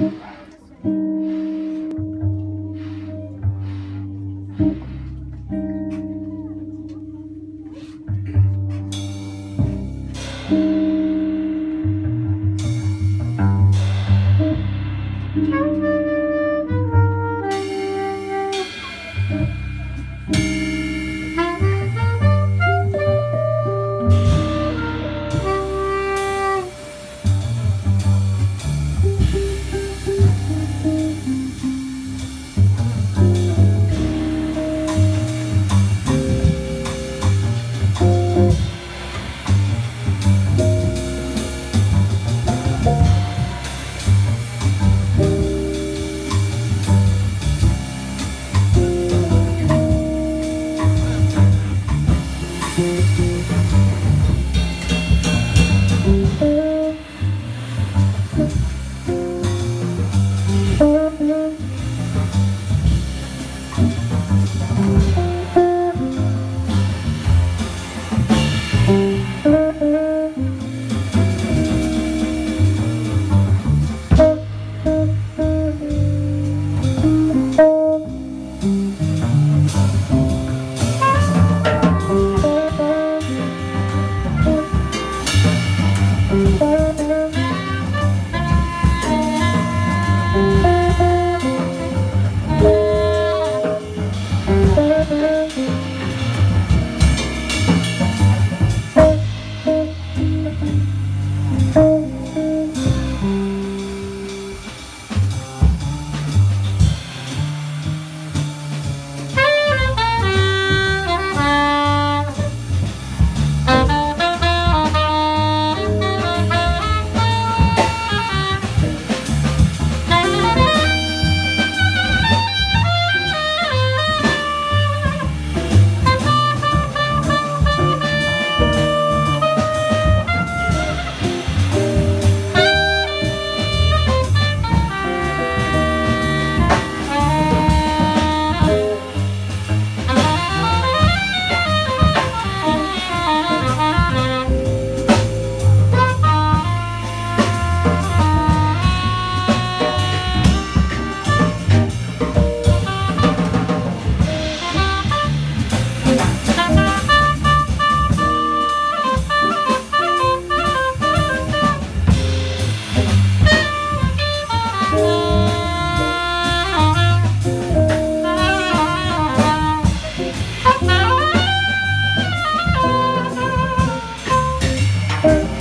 Thank Bye.